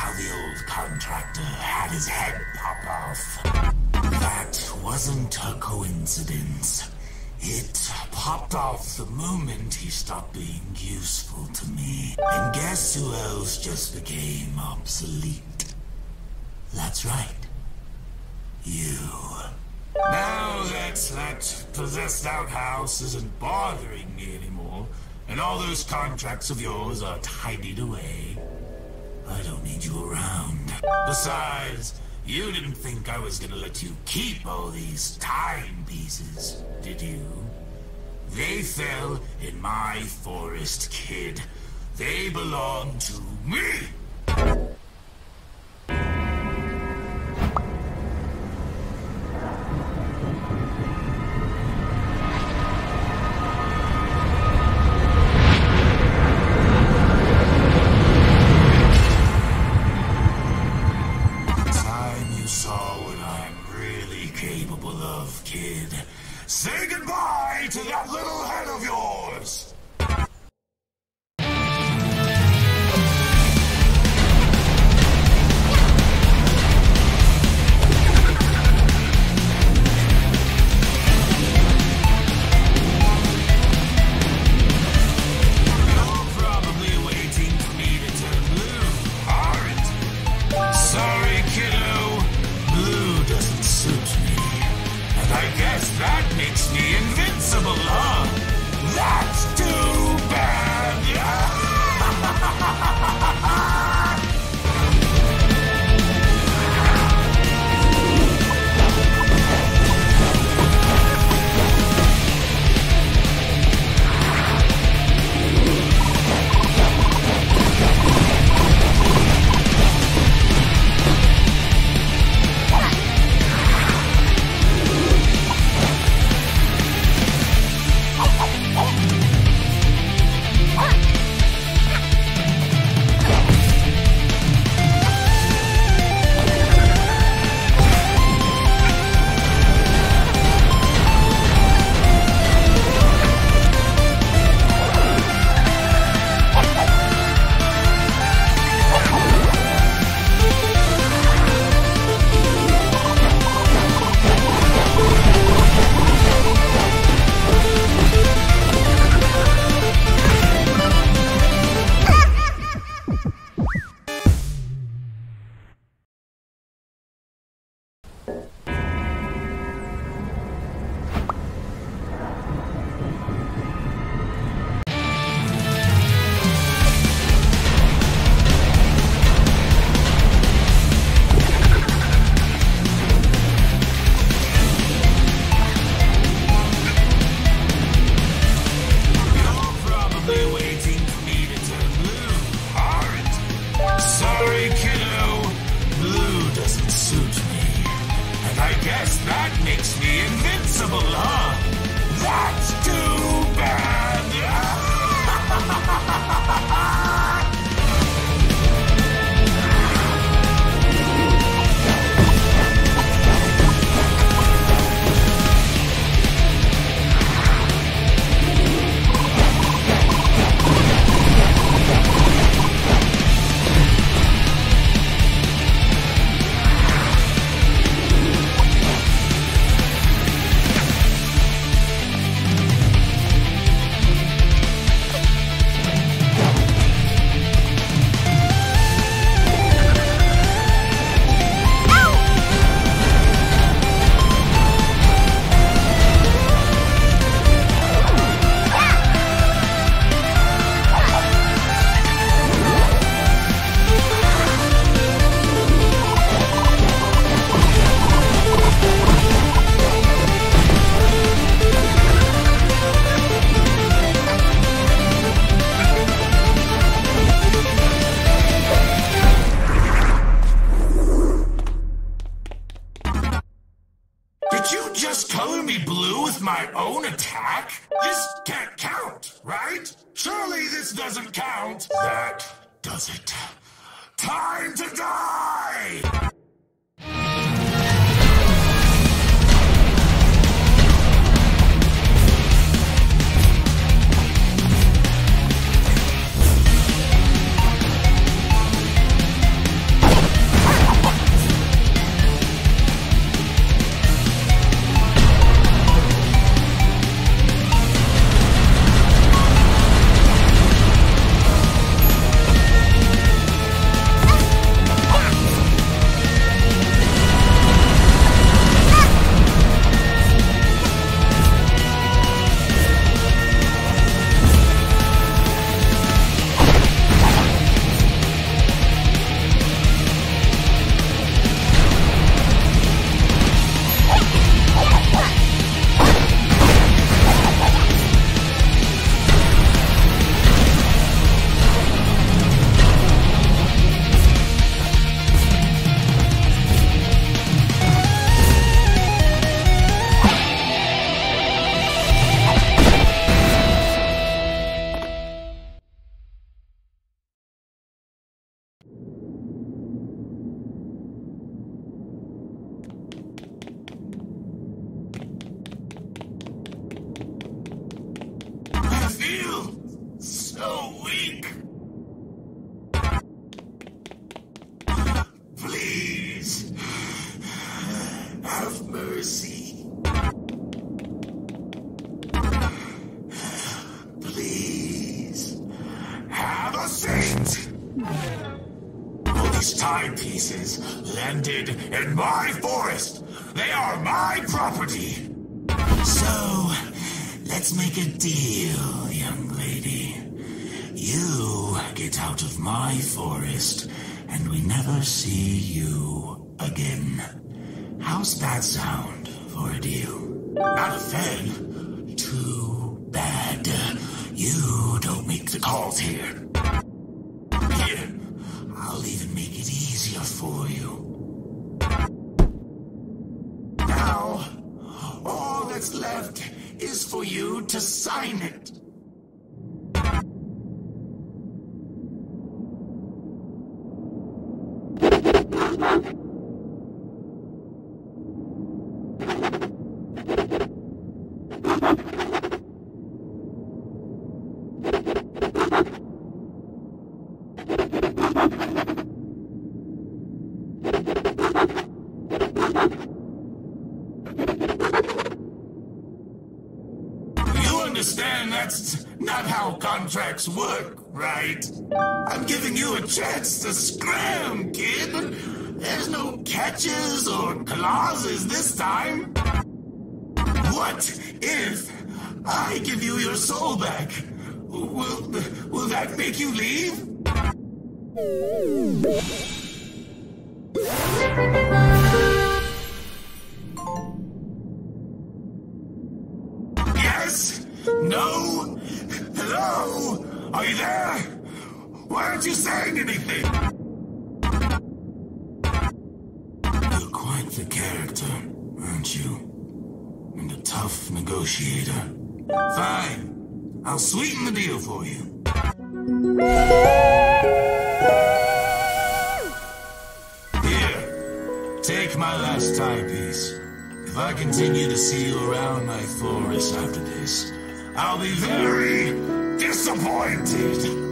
how the old contractor had his head pop off. That wasn't a coincidence. It popped off the moment he stopped being useful to me. And guess who else just became obsolete? That's right. You. Now that that possessed outhouse isn't bothering me anymore, and all those contracts of yours are tidied away, I don't need you around. Besides, you didn't think I was gonna let you keep all these timepieces, did you? They fell in my forest, kid. They belong to me! Invincible, That's too does it. Time to die! Have mercy. Please, have a seat. All these timepieces landed in my forest. They are my property. So, let's make a deal, young lady. You get out of my forest, and we never see you again. How's that sound for a deal? Not a fan. Too bad. You don't make the calls here. Here, I'll even make it easier for you. Now, all that's left is for you to sign it. Understand that's not how contracts work, right? I'm giving you a chance to scram, kid. There's no catches or clauses this time. What if I give you your soul back? Will, will that make you leave? Yes? No? Hello? Are you there? Why aren't you saying anything? You're quite the character, aren't you? And a tough negotiator. Fine. I'll sweeten the deal for you. Take my last timepiece. If I continue to see you around my forest after this, I'll be very disappointed.